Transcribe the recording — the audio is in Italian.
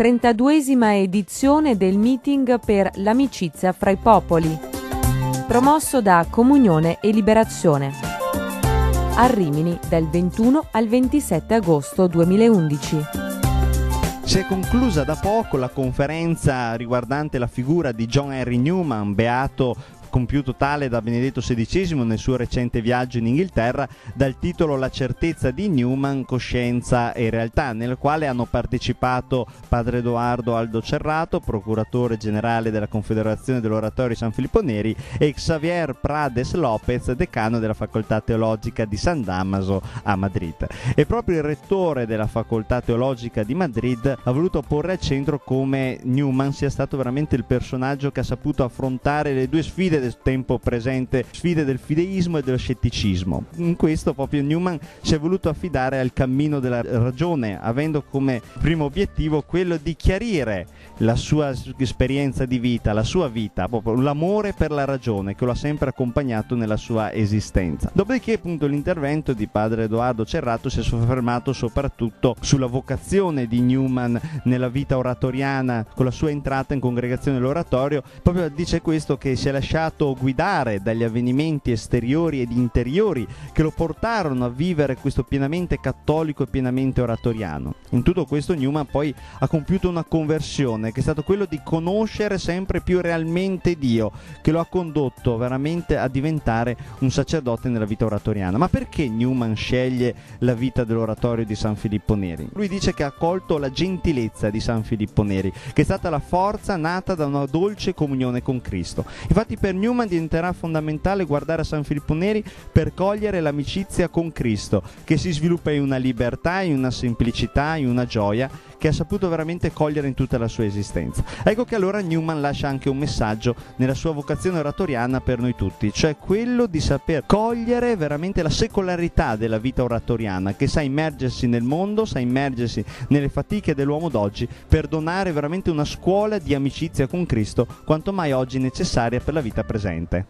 32esima edizione del meeting per l'amicizia fra i popoli, promosso da Comunione e Liberazione. A Rimini dal 21 al 27 agosto 2011. Si è conclusa da poco la conferenza riguardante la figura di John Henry Newman, beato compiuto tale da Benedetto XVI nel suo recente viaggio in Inghilterra dal titolo La certezza di Newman, coscienza e realtà, nel quale hanno partecipato padre Edoardo Aldo Cerrato, procuratore generale della Confederazione dell'Oratorio San Filippo Neri, e Xavier Prades Lopez, decano della Facoltà Teologica di San Damaso a Madrid. E proprio il rettore della Facoltà Teologica di Madrid ha voluto porre al centro come Newman sia stato veramente il personaggio che ha saputo affrontare le due sfide del tempo presente, sfide del fideismo e dello scetticismo. In questo proprio Newman si è voluto affidare al cammino della ragione, avendo come primo obiettivo quello di chiarire la sua esperienza di vita, la sua vita, proprio l'amore per la ragione che lo ha sempre accompagnato nella sua esistenza. Dopodiché appunto l'intervento di padre Edoardo Cerrato si è soffermato soprattutto sulla vocazione di Newman nella vita oratoriana con la sua entrata in congregazione dell'oratorio, proprio dice questo che si è lasciato lasciato guidare dagli avvenimenti esteriori ed interiori che lo portarono a vivere questo pienamente cattolico e pienamente oratoriano. In tutto questo Newman poi ha compiuto una conversione che è stato quello di conoscere sempre più realmente Dio, che lo ha condotto veramente a diventare un sacerdote nella vita oratoriana. Ma perché Newman sceglie la vita dell'oratorio di San Filippo Neri? Lui dice che ha colto la gentilezza di San Filippo Neri, che è stata la forza nata da una dolce comunione con Cristo. Infatti per Newman diventerà fondamentale guardare a San Filippo Neri per cogliere l'amicizia con Cristo, che si sviluppa in una libertà, in una semplicità, in una gioia che ha saputo veramente cogliere in tutta la sua esistenza. Ecco che allora Newman lascia anche un messaggio nella sua vocazione oratoriana per noi tutti, cioè quello di saper cogliere veramente la secolarità della vita oratoriana, che sa immergersi nel mondo, sa immergersi nelle fatiche dell'uomo d'oggi per donare veramente una scuola di amicizia con Cristo, quanto mai oggi necessaria per la vita presente.